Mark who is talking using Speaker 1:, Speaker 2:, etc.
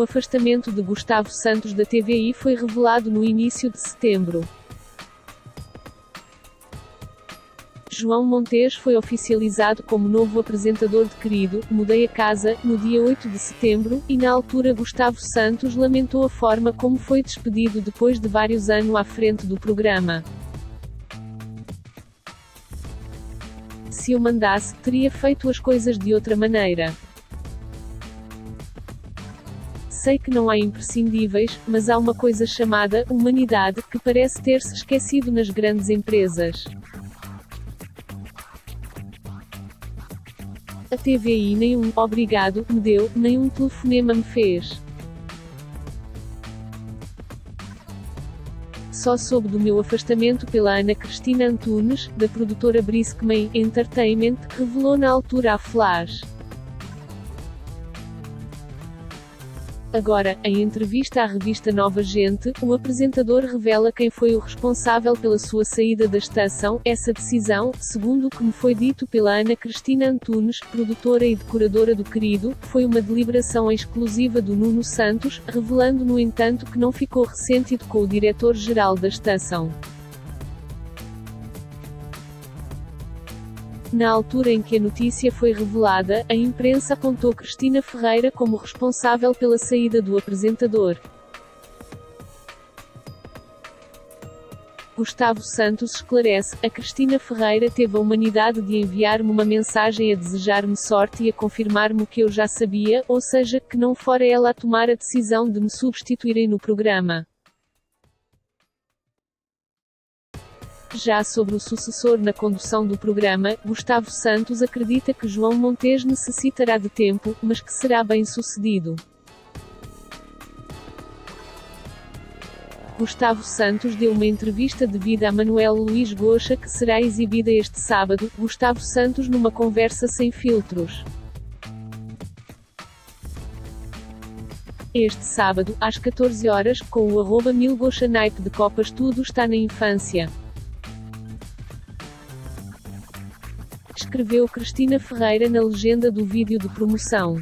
Speaker 1: O afastamento de Gustavo Santos da TVI foi revelado no início de setembro. João Montes foi oficializado como novo apresentador de Querido, Mudei a Casa, no dia 8 de setembro, e na altura Gustavo Santos lamentou a forma como foi despedido depois de vários anos à frente do programa. Se eu mandasse, teria feito as coisas de outra maneira. Sei que não há imprescindíveis, mas há uma coisa chamada humanidade que parece ter-se esquecido nas grandes empresas. A TVI nem um obrigado me deu, nem um telefonema me fez. Só soube do meu afastamento pela Ana Cristina Antunes, da produtora Briskman Entertainment, revelou na altura a Flash. Agora, em entrevista à revista Nova Gente, o apresentador revela quem foi o responsável pela sua saída da estação. Essa decisão, segundo o que me foi dito pela Ana Cristina Antunes, produtora e decoradora do Querido, foi uma deliberação exclusiva do Nuno Santos, revelando no entanto que não ficou ressentido com o diretor-geral da estação. Na altura em que a notícia foi revelada, a imprensa apontou Cristina Ferreira como responsável pela saída do apresentador. Gustavo Santos esclarece: a Cristina Ferreira teve a humanidade de enviar-me uma mensagem a desejar-me sorte e a confirmar-me o que eu já sabia, ou seja, que não fora ela a tomar a decisão de me substituírem no programa. Já sobre o sucessor na condução do programa, Gustavo Santos acredita que João Montes necessitará de tempo, mas que será bem sucedido. Gustavo Santos deu uma entrevista devida a Manuel Luís Goxa que será exibida este sábado. Gustavo Santos numa conversa sem filtros. Este sábado, às 14 horas, com o arroba de Copas Tudo está na infância. Escreveu Cristina Ferreira na legenda do vídeo de promoção.